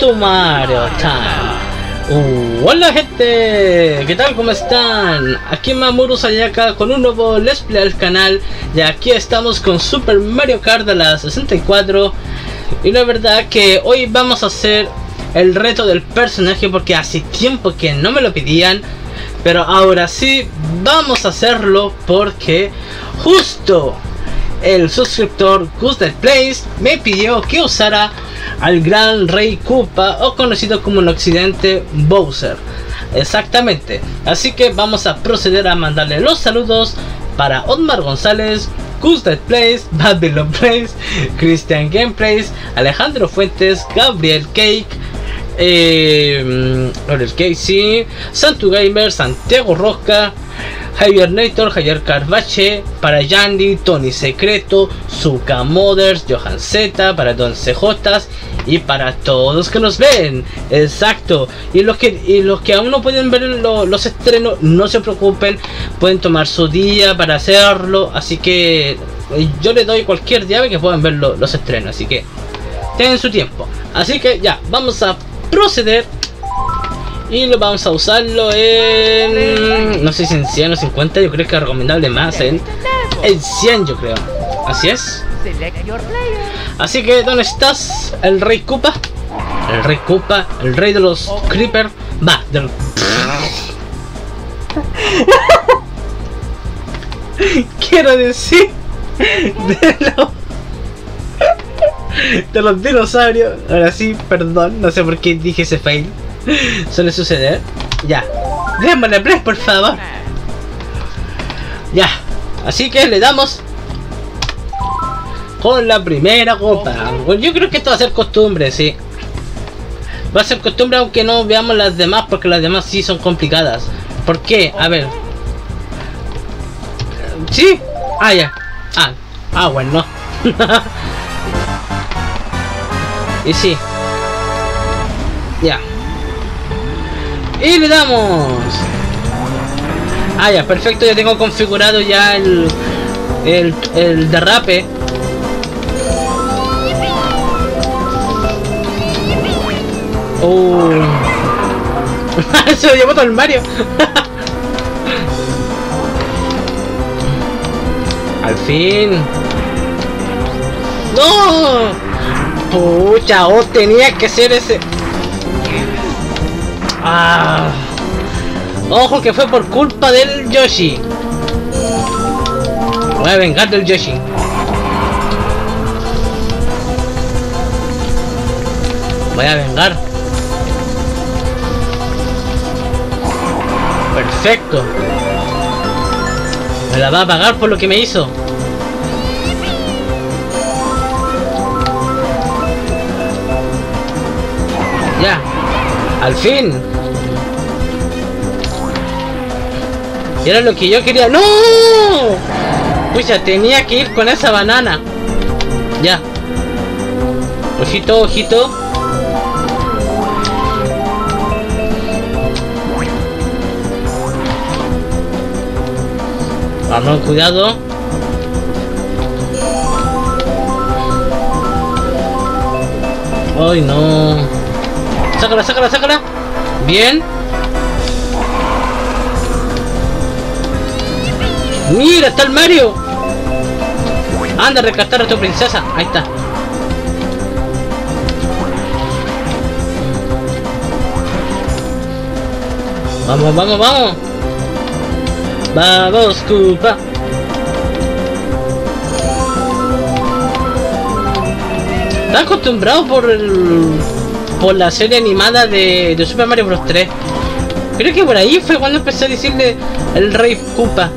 To Mario Time. Uh, hola gente, ¿qué tal? ¿Cómo están? Aquí Mamoru Sayaka con un nuevo Let's Play al canal y aquí estamos con Super Mario Kart de la 64 y la verdad que hoy vamos a hacer el reto del personaje porque hace tiempo que no me lo pedían pero ahora sí vamos a hacerlo porque justo el suscriptor Gusted Place me pidió que usara al gran rey Koopa o conocido como en occidente Bowser. Exactamente. Así que vamos a proceder a mandarle los saludos para Otmar González, Gusted Place, Babylon Place, Christian Gameplays, Alejandro Fuentes, Gabriel Cake, eh, Casey, Santu Gamer, Santiago Roca, Javier Nator, Javier Carvache, para Yandy, Tony Secreto, Zuka Mothers, Johan Z, para Don CJ y para todos que nos ven. Exacto. Y los que, y los que aún no pueden ver los estrenos, no se preocupen, pueden tomar su día para hacerlo. Así que eh, yo les doy cualquier día que puedan ver los estrenos. Así que tienen su tiempo. Así que ya, vamos a proceder y lo vamos a usarlo en no sé si en 100 o 50 yo creo que es recomendable más en, en 100 yo creo así es así que ¿dónde estás? el rey Koopa el rey Koopa el rey de los creeper va del... quiero decir de los de los dinosaurios. Ahora sí, perdón, no sé por qué dije ese fail. Suele suceder. Ya. Démosle play, por favor. Ya. Así que le damos con la primera copa. Yo creo que esto va a ser costumbre, sí. Va a ser costumbre aunque no veamos las demás porque las demás sí son complicadas. ¿Por qué? A ver. ¿Sí? Ah, ya. Ah, ah bueno. Y sí. Ya. Y le damos. Ah, ya, perfecto. Ya tengo configurado ya el, el, el derrape. Oh. Se lo llevó todo el Mario. Al fin. ¡No! Pucha, oh, tenía que ser ese. Ah. Ojo que fue por culpa del Yoshi. Voy a vengar del Yoshi. Voy a vengar. Perfecto. Me la va a pagar por lo que me hizo. Ya. Al fin. Era lo que yo quería. ¡No! Pucha, tenía que ir con esa banana. Ya. Ojito, ojito. Vamos, cuidado. Ay, no. Sácala, sácala, sácala. Bien. Mira, está el Mario. Anda a rescatar a tu princesa. Ahí está. Vamos, vamos, vamos. Vamos, Koopa. ¿Estás acostumbrado por el por la serie animada de, de Super Mario Bros 3. Creo que por ahí fue cuando empecé a decirle el Rey Koopa.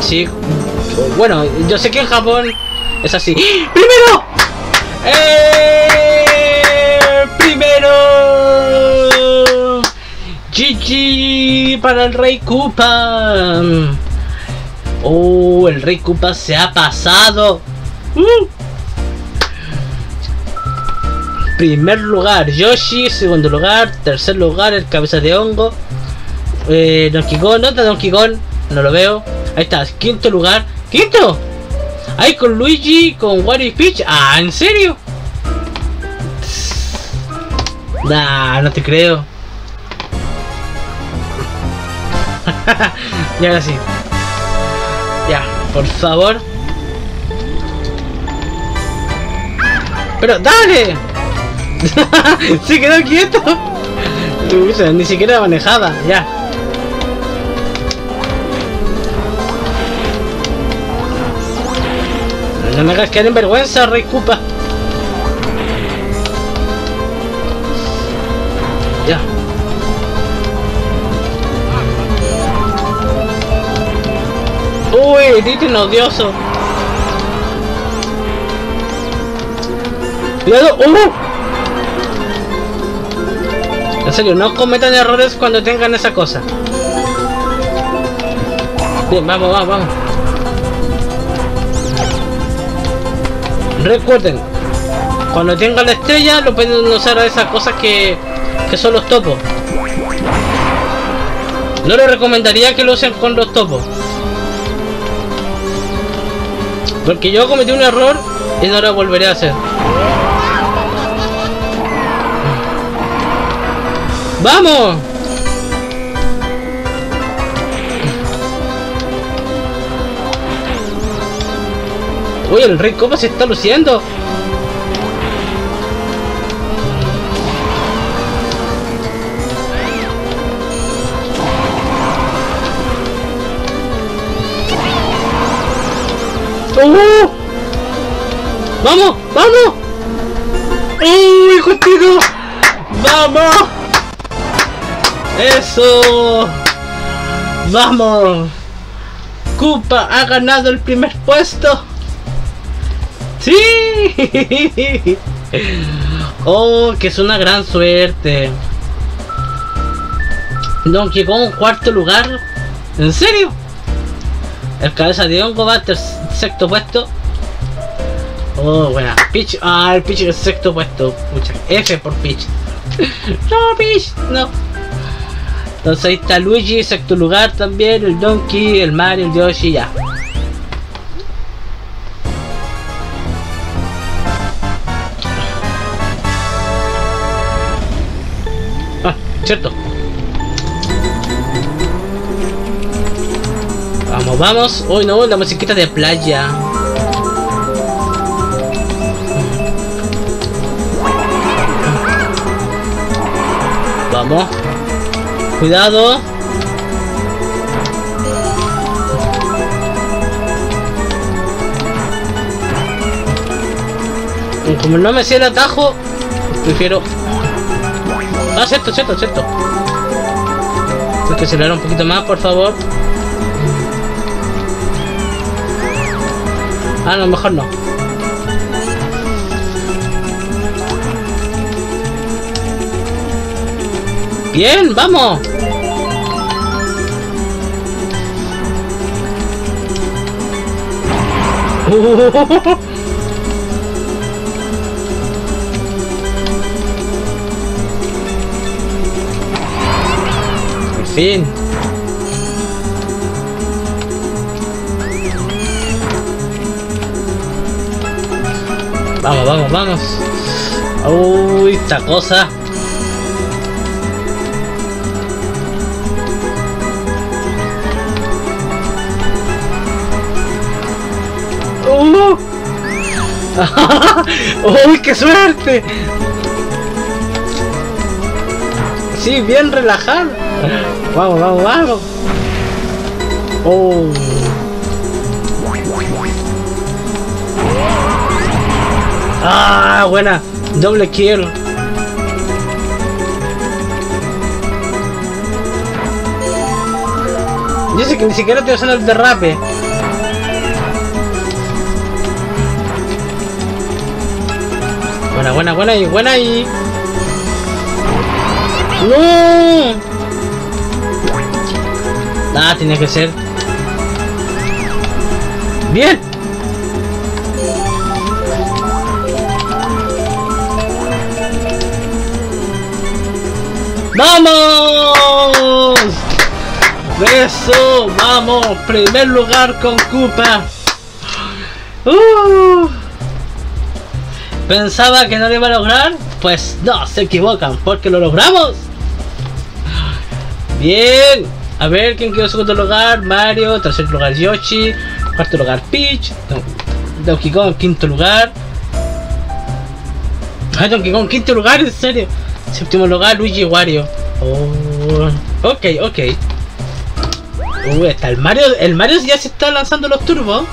Sí. Bueno, yo sé que en Japón es así. ¡Ah! ¡Primero! ¡Eh! ¡Primero! GG para el Rey Koopa. Oh, el Rey Koopa se ha pasado. ¡Uh! Primer lugar Yoshi, segundo lugar, tercer lugar el cabeza de hongo. Eh, Donkey Kong, ¿dónde está Donkey Kong? No lo veo. Ahí está, quinto lugar. ¡Quinto! Ahí con Luigi, con Wario y Peach. Ah, ¿en serio? Nah, no te creo. y ahora sí. Ya, por favor. Pero dale. Se quedó quieto. Ni siquiera manejaba, ya. No me hagas quedar en vergüenza, Rey Koopa. Ya. Uy, Titi odioso. Cuidado, ¡uh! En serio, no cometan errores cuando tengan esa cosa. Bien, vamos, vamos, vamos. Recuerden, cuando tengan la estrella lo pueden usar a esas cosas que, que son los topos. No les recomendaría que lo usen con los topos. Porque yo cometí un error y no lo volveré a hacer. ¡Vamos! Uy, el rey Copa se está luciendo. ¡Oh! ¡Vamos! ¡Vamos! ¡Uy, justito! ¡Vamos! ¡Eso! ¡Vamos! Koopa ha ganado el primer puesto. ¡Sí! ¡Oh, que es una gran suerte! Donkey Kong cuarto lugar. ¿En serio? El cabeza de hongo va al sexto puesto. Oh, buena. Peach. Ah, el Peach es sexto puesto. Mucha. F por Peach. no, Peach. No. Entonces ahí está Luigi, sexto lugar también. El Donkey, el Mario, el Yoshi, ya. Ah, cierto. Vamos, vamos. Uy, no, la musiquita de playa. Vamos. Cuidado. Como no me sé el atajo, prefiero... Ah, cierto, cierto, cierto. Hay que acelerar un poquito más, por favor. Ah, no, mejor no. Bien, vamos. Por fin. Vamos, vamos, vamos. Uy, esta cosa. ¡Uy, qué suerte! Sí, bien relajado. Vamos, vamos, vamos. Oh. Ah, buena. Doble kill. Yo sé que ni siquiera te usando el derrape. Buena, buena, buena y buena y. ¡No! Ah, tenía que ser. Bien. ¡Vamos! Eso, vamos, primer lugar con Koopa. Uh. Pensaba que no lo iba a lograr, pues no, se equivocan, porque lo logramos. Bien, a ver quién quedó segundo lugar, Mario, tercer lugar Yoshi, cuarto lugar Peach, Donkey Kong quinto lugar. Ay, Donkey Kong quinto lugar, en serio. Séptimo lugar Luigi Wario. Oh, ok, ok. Uy, está el Mario. El Mario ya se está lanzando los turbos.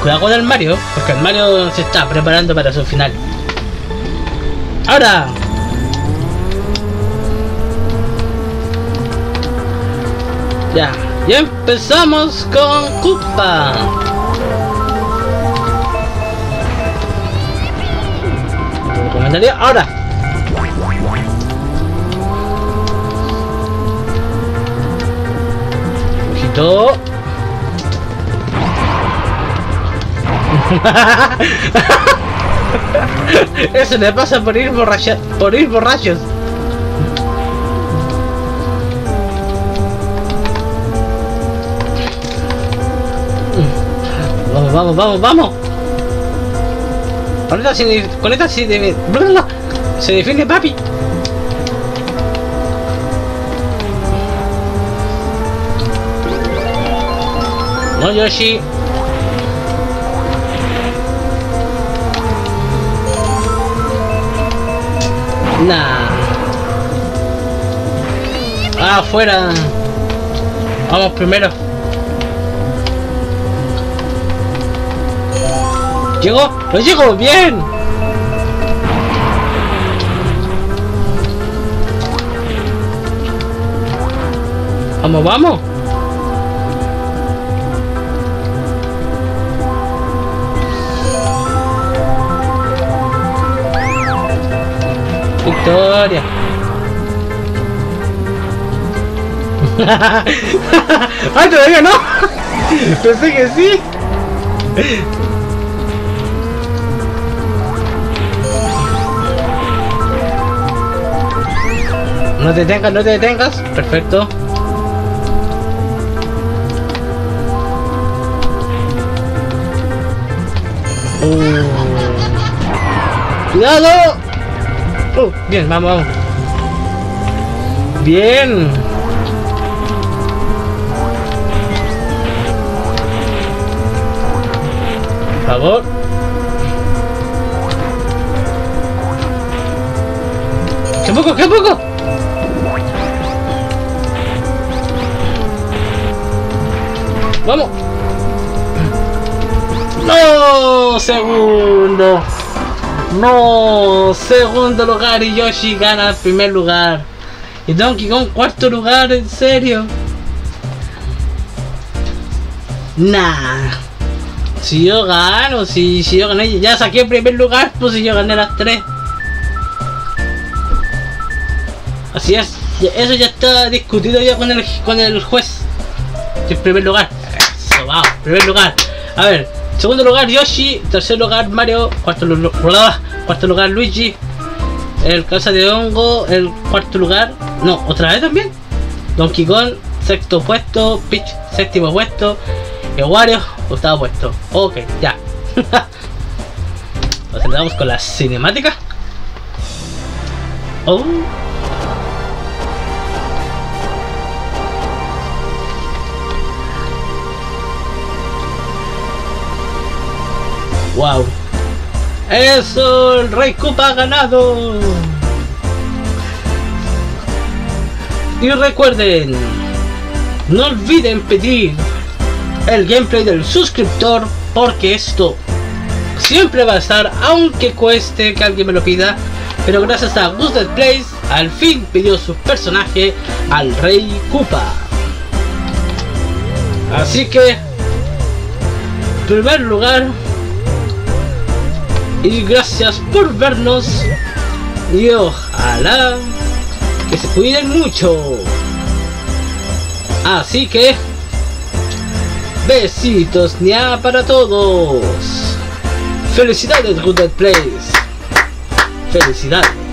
Cuidado con el Mario, porque el Mario se está preparando para su final. Ahora. Ya, ya empezamos con Koopa. Ahora. Ojito. Eso le pasa por ir borracha por ir borrachos. Vamos, vamos, vamos, vamos. Con esta se, con esta se, de, se define papi. No, Yoshi. Nah. Ah, afuera. Vamos primero. ¿Llegó? ¡Lo llego! ¡Bien! Vamos, vamos. Victoria. ¡Ay, todavía no! Pensé que sí. No te detengas, no te detengas. Perfecto. Uh. ¡Cuidado! Uh, bien, vamos, vamos. Bien. Favor. ¡Qué poco, qué poco! ¡Vamos! ¡No! ¡Segundo! ¡No! Segundo lugar y Yoshi gana el primer lugar. Y Donkey Kong cuarto lugar, ¿en serio? Nah. Si yo gano, si, si yo gané, ya saqué el primer lugar, pues si yo gané las tres. Así es, eso ya está discutido ya con el, con el juez. En primer lugar. Eso, vamos, primer lugar. A ver, segundo lugar Yoshi, tercer lugar Mario, cuarto, lugar cuarto lugar Luigi, el casa de hongo, el cuarto lugar, no, otra vez también. Donkey Kong, sexto puesto, Peach, séptimo puesto, y Wario, octavo puesto. Ok, ya. Nos entramos con la cinemática. Oh. Wow. Eso, el Rey Koopa ha ganado. Y recuerden, no olviden pedir el gameplay del suscriptor porque esto siempre va a estar, aunque cueste que alguien me lo pida. Pero gracias a Gusted Place, al fin pidió su personaje al Rey Koopa. Así que, en primer lugar, y gracias por vernos y ojalá que se cuiden mucho. Así que besitos ya para todos. Felicidades Good Place. Felicidades.